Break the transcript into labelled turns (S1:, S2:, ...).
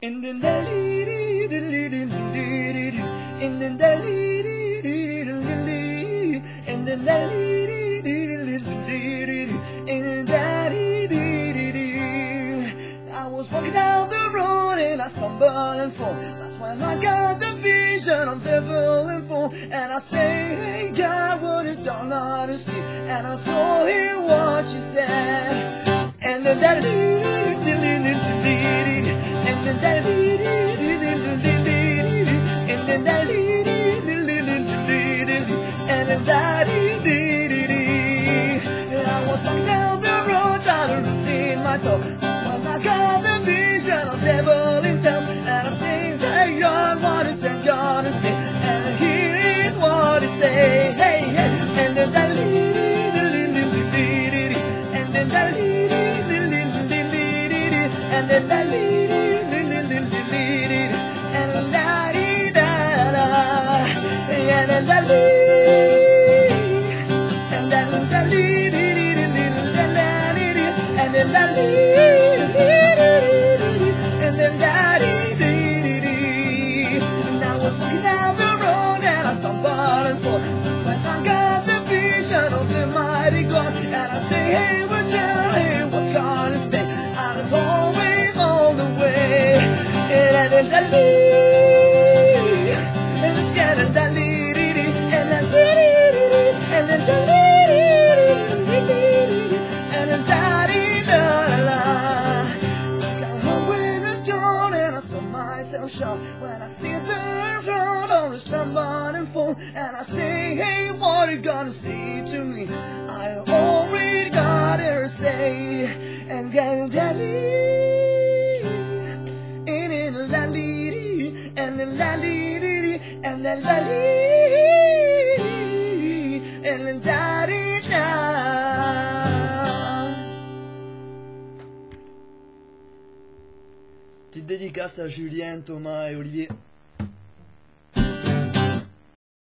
S1: And then dee dee dee dee dee dee. And then dee dee dee dee. And then dee dee dee dee. And then dee dee. I was walking down the road and I stumbled and fall. That's when I got the vision of devil and fool. And I say, Hey God, what you don't know to see? And I saw hear what she said. And then that and When I got the vision of devil himself, and I sing, Hey, God, what that God to say? And here is what he say, Hey, hey, and then that and then that and then that da da and then that down the road and I stumbled fall when I got the vision of the mighty God and I say hey what's up hey what God is there I was always on the way and it's getting that and and then I myself When I see the is trembling and full And I say, hey, what you gonna say to me? I already got her say And then daddy And then la dee and la dee and la dee and daddy. Petite dédicace à Julien, Thomas et Olivier.